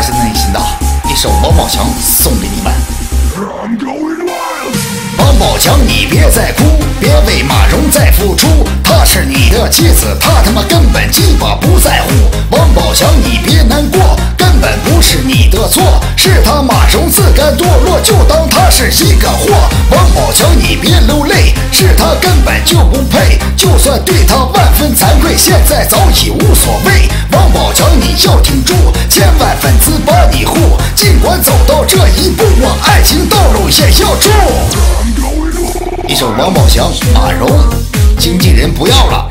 还是内心的一首王宝强送给你们。王宝强，你别再哭，别为马蓉再付出，她是你的妻子，她他妈根本鸡巴不在乎。王宝强，你别难过，根本不是你的错，是他马蓉自甘堕落，就当他是一个货。王宝强，你别流泪，是他根本就不配，就算对他万分惭愧，现在早已无所谓。到这一步，我爱情道路也要住。一首王宝强、马蓉，经纪人不要了，